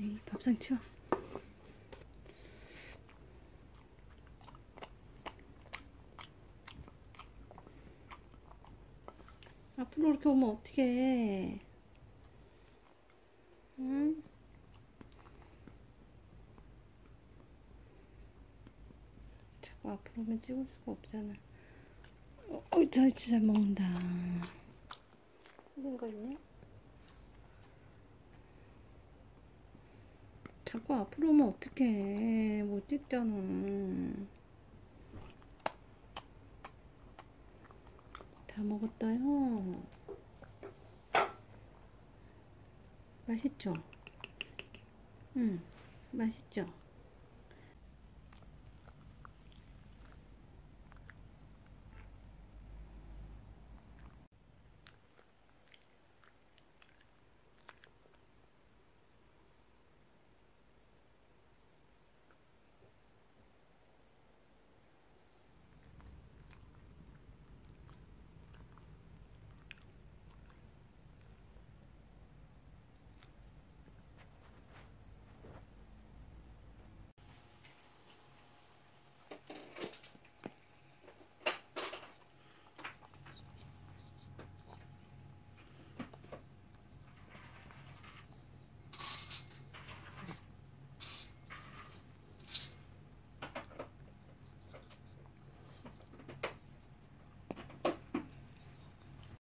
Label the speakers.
Speaker 1: 에이, 밥상 치워. 앞으로 이렇게 오면 어떡해. 응? 자꾸 앞으로 오면 찍을 수가 없잖아. 어, 어이, 잘, 잘 먹는다. 이런 거 있네? 자꾸 앞으로 오면 어떡해. 못 찍잖아. 다 먹었다요. 맛있죠? 응, 맛있죠?